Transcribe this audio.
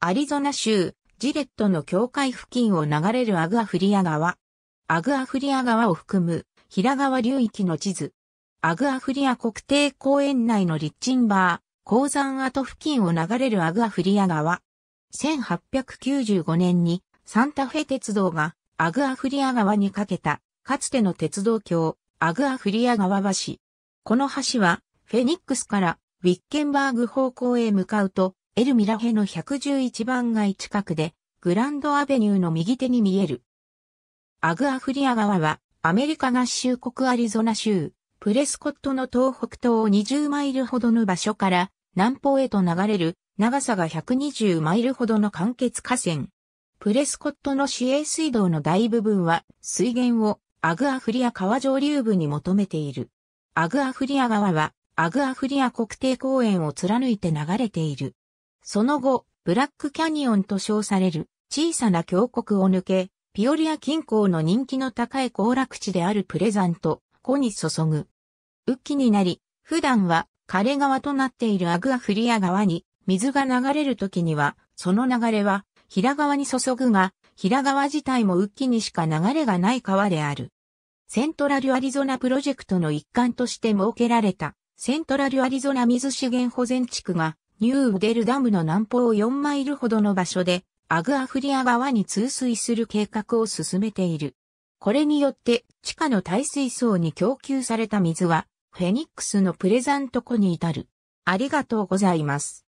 アリゾナ州、ジレットの境界付近を流れるアグアフリア川。アグアフリア川を含む、平川流域の地図。アグアフリア国定公園内のリッチンバー、鉱山跡付近を流れるアグアフリア川。1895年にサンタフェ鉄道がアグアフリア川にかけた、かつての鉄道橋、アグアフリア川橋。この橋は、フェニックスからウィッケンバーグ方向へ向かうと、エルミラヘの111番街近くで、グランドアベニューの右手に見える。アグアフリア川は、アメリカ合衆国アリゾナ州、プレスコットの東北東20マイルほどの場所から南方へと流れる長さが120マイルほどの間欠河川。プレスコットの市営水道の大部分は水源をアグアフリア川上流部に求めている。アグアフリア川はアグアフリア国定公園を貫いて流れている。その後、ブラックキャニオンと称される小さな峡谷を抜け、ピオリア近郊の人気の高い行楽地であるプレザント、湖に注ぐ。雨季になり、普段は枯れ川となっているアグアフリア川に水が流れる時には、その流れは平川に注ぐが、平川自体も雨季にしか流れがない川である。セントラルアリゾナプロジェクトの一環として設けられた、セントラルアリゾナ水資源保全地区がニューウデルダムの南方4マイルほどの場所で、アグアフリア川に通水する計画を進めている。これによって地下の耐水層に供給された水は、フェニックスのプレザント湖に至る。ありがとうございます。